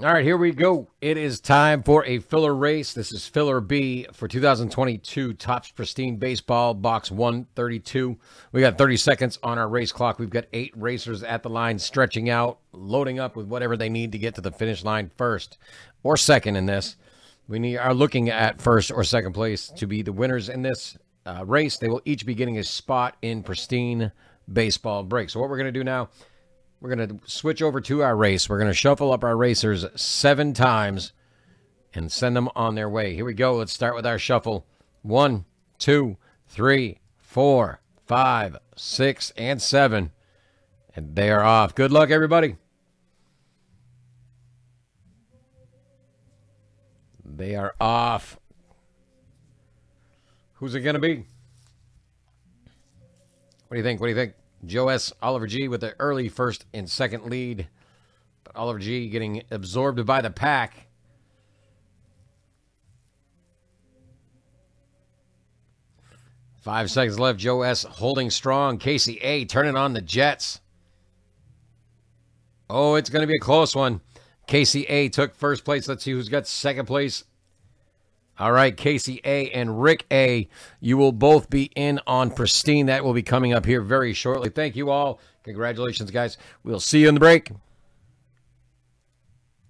All right, here we go. It is time for a filler race. This is filler B for 2022 Topps Pristine Baseball Box 132. We got 30 seconds on our race clock. We've got eight racers at the line, stretching out, loading up with whatever they need to get to the finish line first or second in this. We need, are looking at first or second place to be the winners in this uh, race. They will each be getting a spot in Pristine Baseball break. So, what we're going to do now we're going to switch over to our race. We're going to shuffle up our racers seven times and send them on their way. Here we go. Let's start with our shuffle. One, two, three, four, five, six, and seven. And they are off. Good luck, everybody. They are off. Who's it going to be? What do you think? What do you think? Joe S. Oliver G with the early first and second lead. But Oliver G getting absorbed by the pack. Five seconds left. Joe S. holding strong. Casey A. turning on the Jets. Oh, it's going to be a close one. Casey A. took first place. Let's see who's got second place. All right, Casey A and Rick A, you will both be in on Pristine. That will be coming up here very shortly. Thank you all. Congratulations, guys. We'll see you in the break.